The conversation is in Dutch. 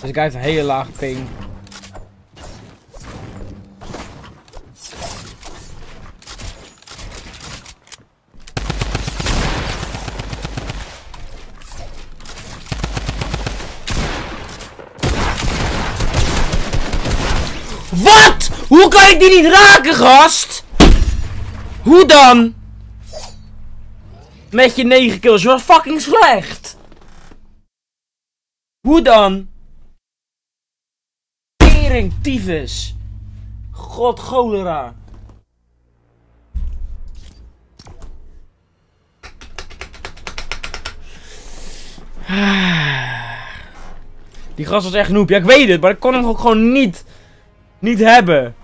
Dus ik heeft een hele lage ping. Wat? Hoe kan ik die niet raken, gast? Hoe dan? Met je 9 kills, je was fucking slecht. Hoe dan? Tering. God, cholera. Die gast was echt noob. Ja, ik weet het, maar ik kon hem ook gewoon niet, niet hebben.